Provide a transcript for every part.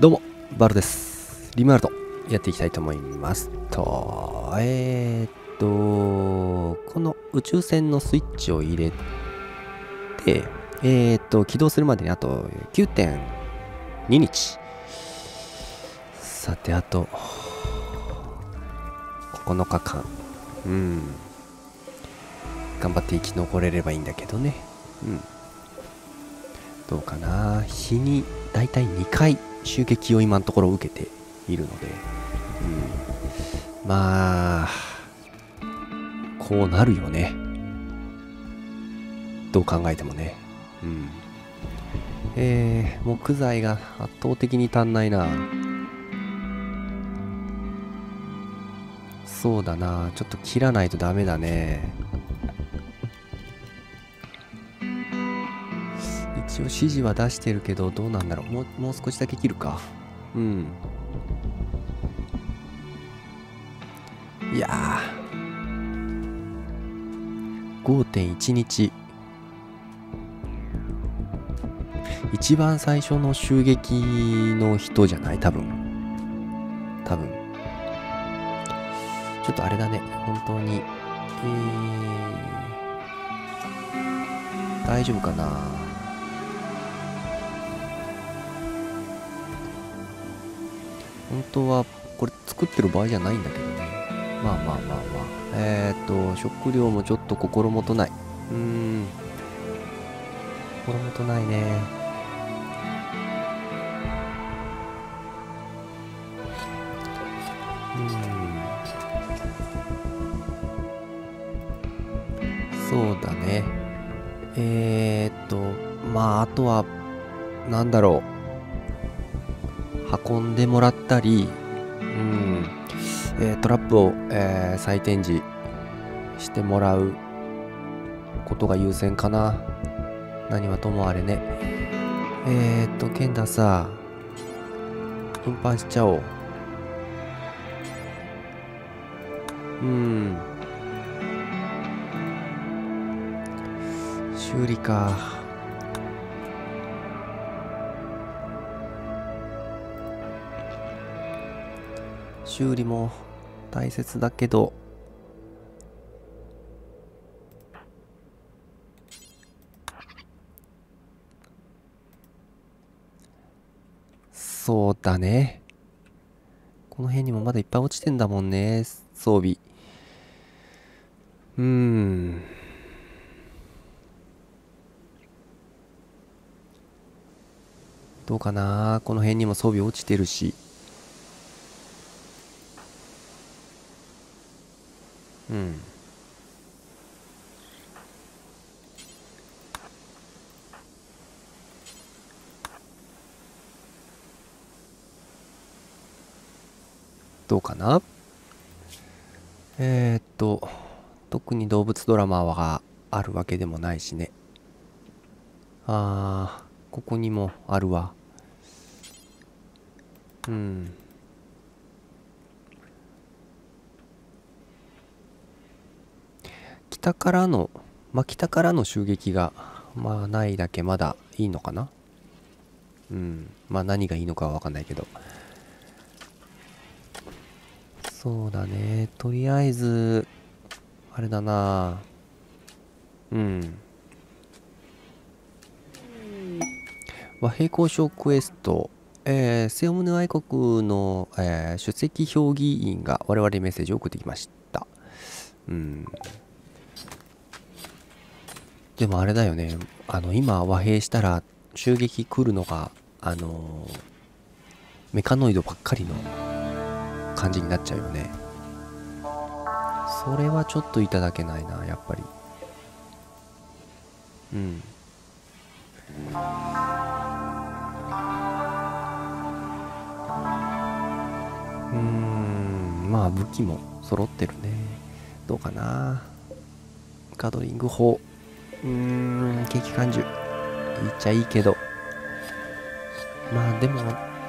どうも、バルです。リマルト、やっていきたいと思います。と、えー、っと、この宇宙船のスイッチを入れて、えー、っと、起動するまでにあと9.2日。さて、あと、9日間。うん。頑張って生き残れればいいんだけどね。うん。どうかな日にだいたい2回襲撃を今のところ受けているので、うん、まあこうなるよね。どう考えてもね。うん。えー、木材が圧倒的に足んないな。そうだな。ちょっと切らないとダメだね。応指示は出してるけどどうなんだろう。もうもう少しだけ切るか。うん。いやー。5.1日一番最初の襲撃の人じゃない？多分。多分。ちょっとあれだね。本当に。えー、大丈夫かな。本当はこれ作ってる場合じゃないんだけどね。まあまあまあまあ。えー、っと食料もちょっと心もとない。うーん。心もとないね。うん。そうだね。えー、っとまああとはなんだろう。たり、うん。えートラップを、えー再展示してもらうことが優先かな。何はともあれね。えー、っとケンダさ運搬しちゃおううん。修理か修理も大切だけど。そうだね。この辺にもまだいっぱい落ちてんだもんね装備。うん。どうかな。この辺にも装備落ちてるし。うん。どうかな？えー、っと特に動物ドラマがあるわけでもないしね。あーここにもあるわ。うん。北からのまあ北からの襲撃がまあないだけまだいいのかな？うん。まあ何がいいのかは分かんないけど。そうだね。とりあえずあれだな。うん。和平交渉クエスト。えー、セオムヌ愛国の、えー出席評議員が我々にメッセージを送ってきました。うん。でもあれだよね。あの今和平したら襲撃来るのがあのーメカノイドばっかりの感じになっちゃうよね。それはちょっといただけないなやっぱり。うん。うんまあ武器も揃ってるね。どうかな。ガドリング砲。うーん景気感受いいっちゃいいけど。まあでも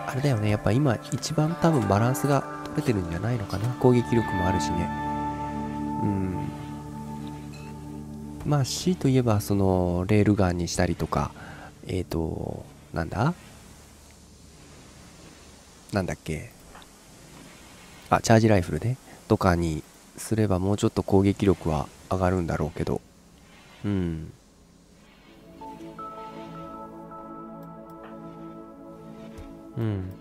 あれだよね。やっぱ今一番多分バランスが取れてるんじゃないのかな。攻撃力もあるしね。うん。まあ C といえばそのレールガンにしたりとか。えっ、ー、となんだ？なんだっけ？あチャージライフルね。とかにすればもうちょっと攻撃力は上がるんだろうけど。うん。うん。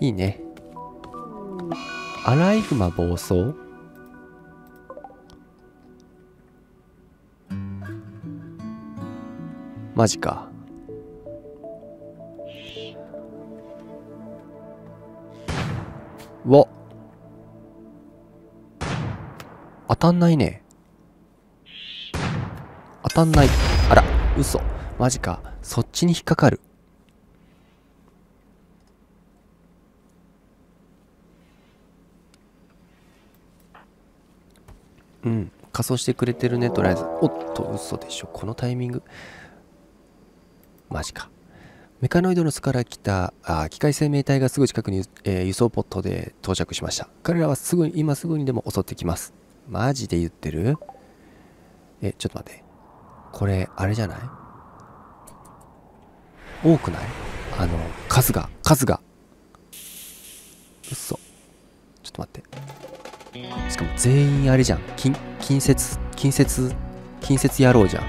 いいね。アライグマ暴走？マジか。わ。当たんないね。当たんない。あら嘘。マジか。そっちに引っかかる。うん。仮装してくれてるねとりあえず。おっと嘘でしょ。このタイミング？マジか。メカノイドの巣から来たあ機械生命体がすぐ近くに、えー、輸送ポットで到着しました。彼らはすぐ今すぐにでも襲ってきます。マジで言ってる？えちょっと待って。これあれじゃない？多くない？あの数が数が。嘘。ちょっと待って。しかも全員あれじゃん。近近接近接近接野郎じゃん。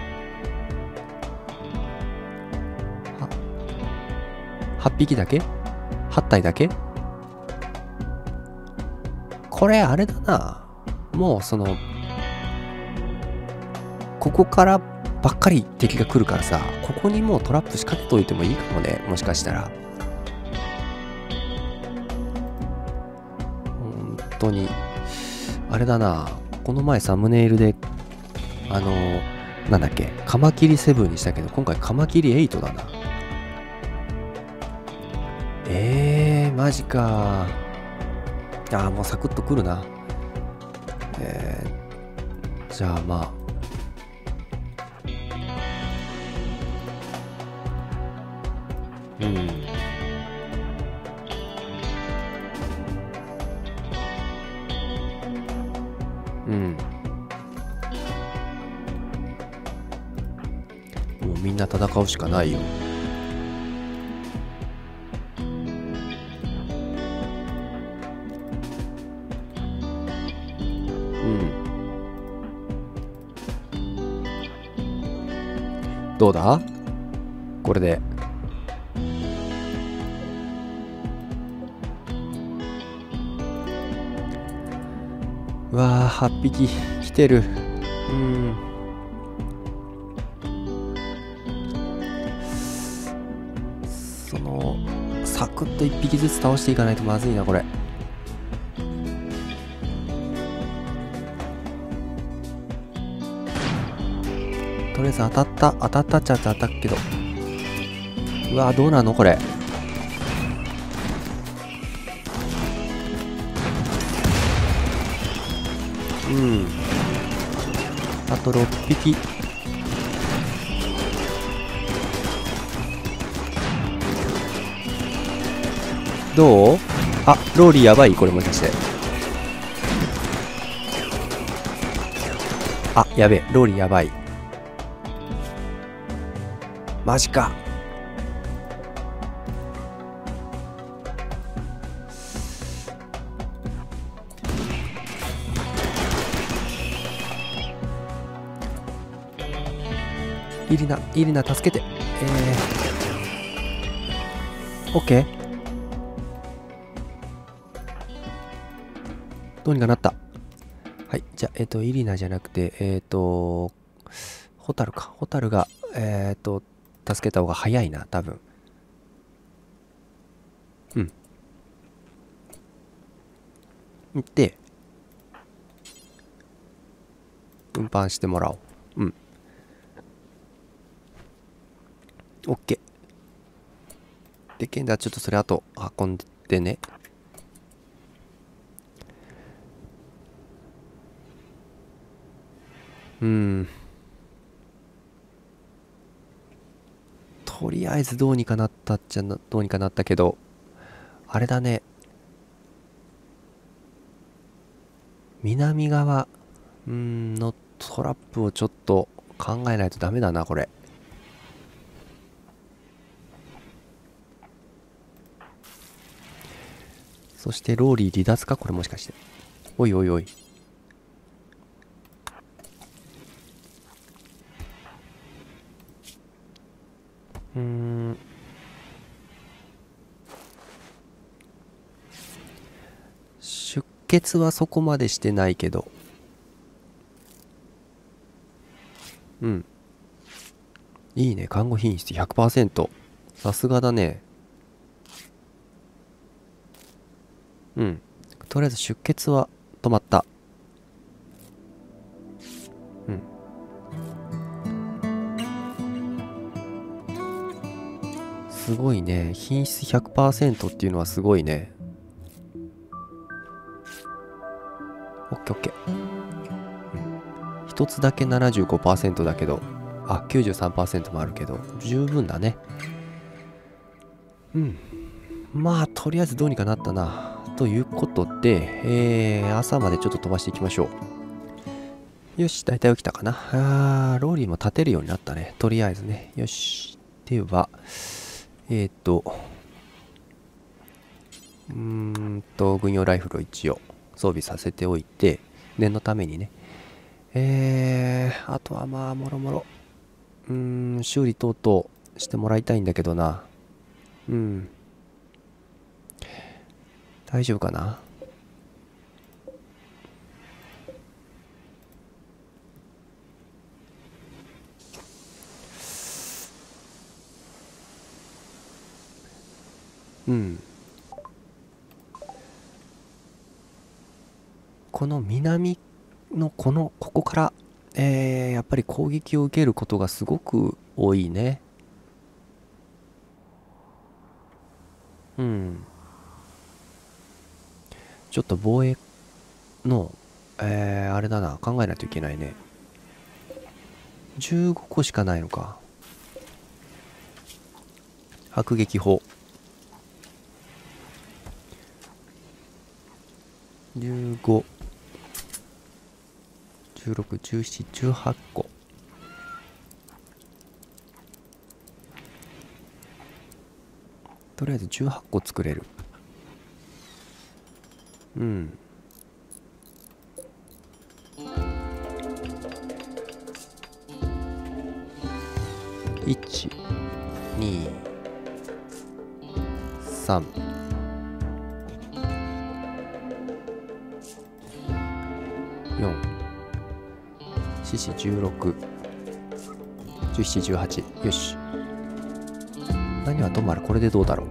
8匹だけ ?8 体だけ？これあれだな。もうそのここからばっかり敵が来るからさここにもうトラップ仕掛けといてもいいかもねもしかしたら。本当にあれだなこの前サムネイルであのなんだっけカマキリ7にしたけど今回カマキリ8だな。えー、マジか。あーもうサクッとくるな。えー、じゃあまあ。うん。うん。もうみんな戦うしかないよ。どうだ？これで。うわー8匹来てる。うん。そのサクッと1匹ずつ倒していかないとまずいなこれ。とりあえず当たった当たったっちゃ当たったけど。うわどうなの？これ。うん。あと6匹。どう？あローリーやばいこれもしかして。あやべえローリーやばい。マジかイリナ、イリナ助けて。えー、オッケーどうにかなった。はい。じゃあ、えっ、ー、と、イリナじゃなくて、えっ、ー、と、ホタルか。ホタルが、えっ、ー、と、助けた方が早いな、多分。うん。行って、運搬してもらおう。うん。オッケー。で、ケンダちょっとそれ後運んでね。うん。とりあえずどうにかなったっちゃな、どうにかなったけど、あれだね。南側、うん、のトラップをちょっと考えないとダメだな、これ。そしてローリー離脱か？これもしかして。おいおいおい。血はそこまでしてないけど。うん。いいね。看護品質100%さすがだね。うん。とりあえず出血は止まった。うん。すごいね。品質100%っていうのはすごいね。オッケーオッケー、うん、つだけ75%だけどあ93%もあるけど十分だねうんまあとりあえずどうにかなったなということで、えー、朝までちょっと飛ばしていきましょう。よし、大体起きたかな。あー、ローリーも立てるようになったね。とりあえずね。よし。では、えっ、ー、と、うーんと、軍用ライフルを一応装備させておいて、念のためにね。えー、あとはまあ、もろもろ、うん、修理等々してもらいたいんだけどな。うん。大丈夫かな？うんこの南のこのここからえー、やっぱり攻撃を受けることがすごく多いねうんちょっと防衛の、えー、あれだな、考えないといけないね。15個しかないのか。迫撃砲。15、16、17、18個。とりあえず18個作れる。うん1 2 3 4 4 16 17、18よし。何はともあれこれでどうだろう？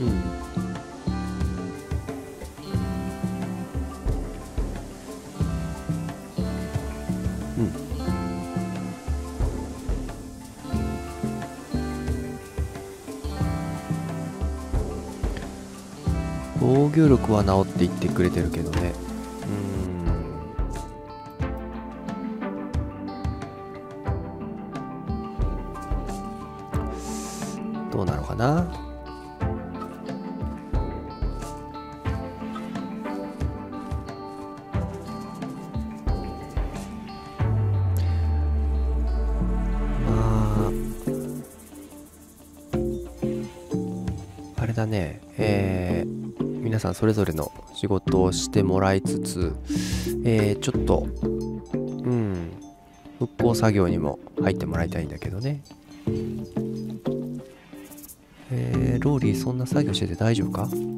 うんうん。防御力は治っていってくれてるけどね。どうなのかな？ああれだねえー皆さんそれぞれの仕事をしてもらいつつ、えー、ちょっと、うん、復興作業にも入ってもらいたいんだけどね。ローリーそんな作業してて大丈夫か？うん。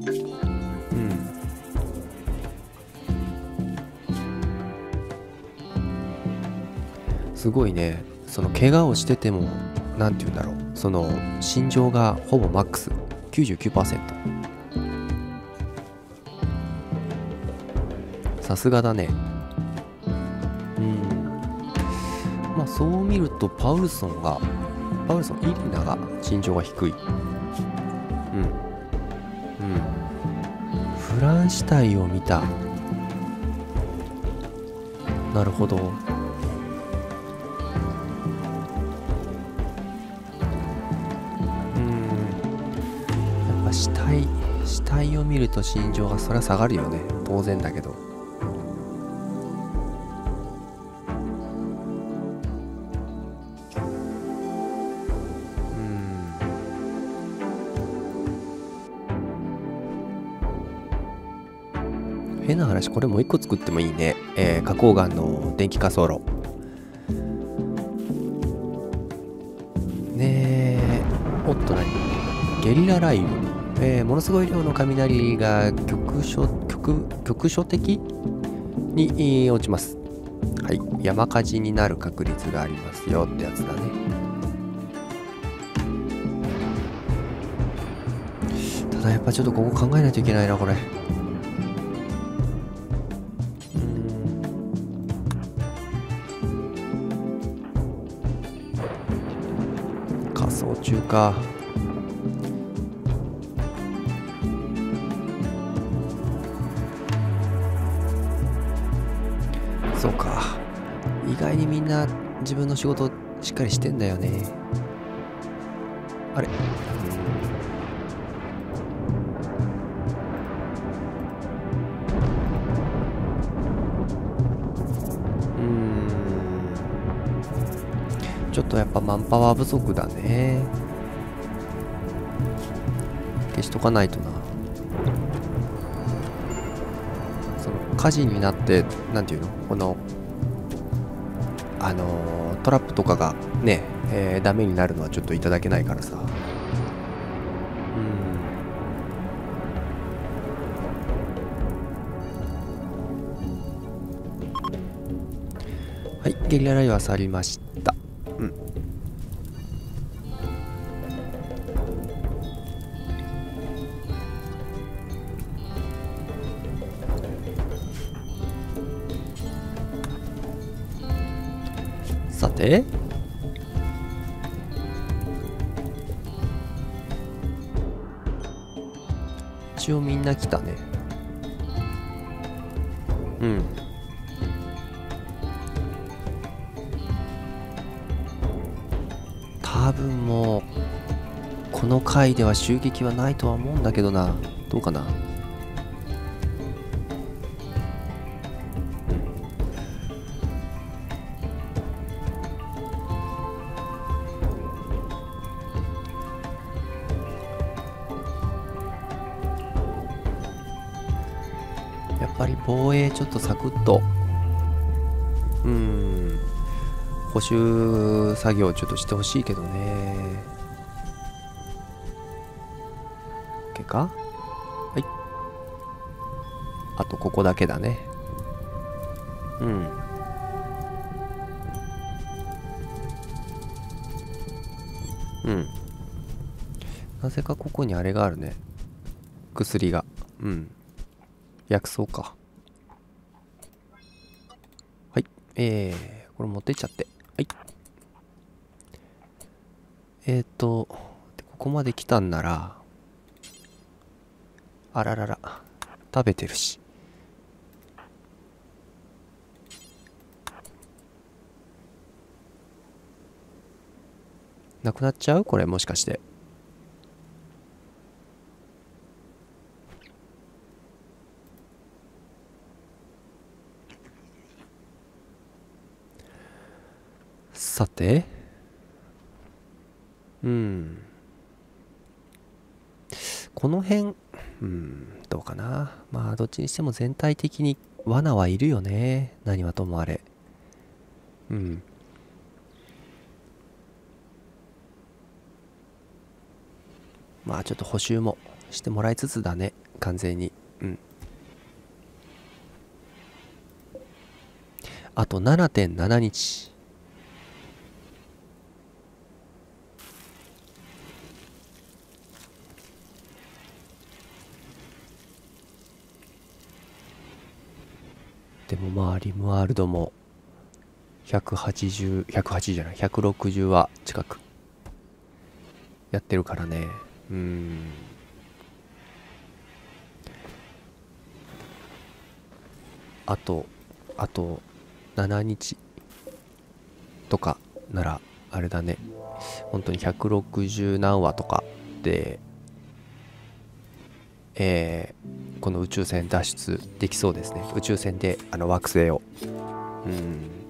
すごいね、その怪我をしてても、何て言うんだろう、その心情がほぼマックス、99%。さすがだね。うん。まあそう見るとパウルソンがパウルソンイリナが身長が低い。死体を見た。なるほど。うん。やっぱ死体死体を見ると心情がそりゃ下がるよね。当然だけど。変な話これもう一個作ってもいいね、えー、花崗岩の電気滑走路。ねえおっと何？ゲリラ雷雨、えー、ものすごい量の雷が局所局局所的？に落ちます。はい。山火事になる確率がありますよってやつだね。ただやっぱちょっとここ考えないといけないなこれ。中かそうか。意外にみんな自分の仕事しっかりしてんだよね。あれ？とやっぱマンパワー不足だね。消しとかないとな。その火事になってなんていうの？このあの、トラップとかがね、えー、ダメになるのはちょっといただけないからさ。うん。はいゲリラ雷雨は去りました。て。一応みんな来たね。うん。多分もうこの回では襲撃はないとは思うんだけどな。どうかな？ちょっとサクッと。うん。補修作業ちょっとしてほしいけどね。OK か？はい。あとここだけだね。うん。うん。なぜかここにあれがあるね。薬が。うん。薬草かはいえー、これ持ってっちゃって。はい。えーとここまで来たんならあららら食べてるし。なくなっちゃう？これもしかしてさてうんこの辺うんどうかなまあどっちにしても全体的に罠はいるよね。何はともあれ。うん。まあちょっと補修もしてもらいつつだね。完全に。うん。あと7.7日でもまあリムワールドも180、180じゃない、160は近くやってるからね。うん。あと、あと7日とかならあれだね。本当に160何話とかで、えー、この宇宙船脱出できそうですね。宇宙船であの惑星を。うん。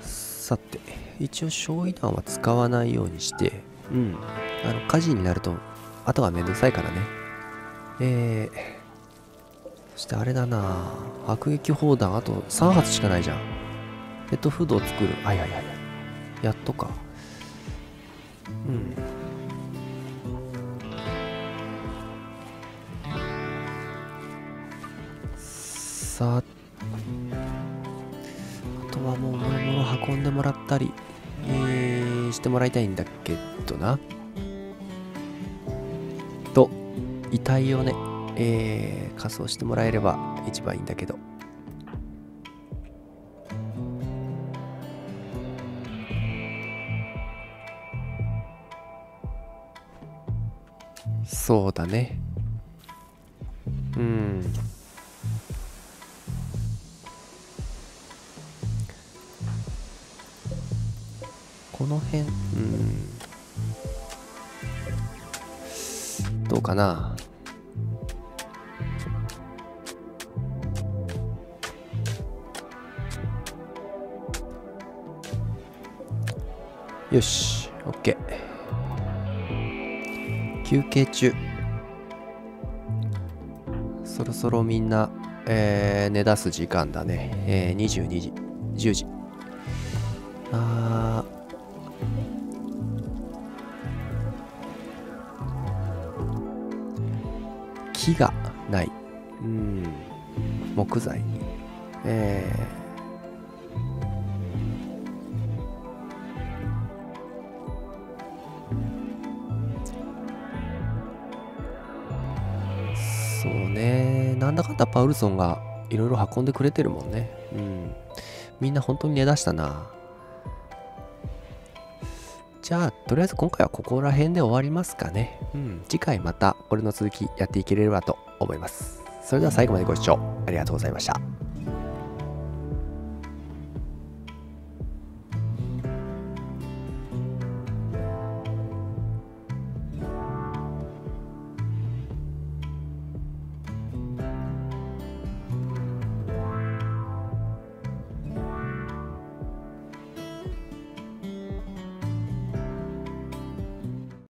さて一応焼夷弾は使わないようにしてうん。あの火事になるとあとはめんどくさいからね。えー、そしてあれだな。迫撃砲弾あと3発しかないじゃん。ペットフードを作る。はいはいはいやっとか。うん。さあ。あとはもうもろも運んでもらったり、えー、してもらいたいんだけどな。と遺体をね、えー、仮装してもらえれば一番いいんだけど。そうだね。うん。この辺うん。どうかな。よし。OK 休憩中。そろそろみんな、えー、寝出す時間だね、えー、22時10時。あ木がない。うん。木材。えー、そうねなんだかんだパウルソンがいろいろ運んでくれてるもんねうんみんな本当に寝だしたなじゃあ、とりあえず今回はここら辺で終わりますかね。うん。次回またこれの続きやっていければと思います。それでは最後までご視聴ありがとうございました。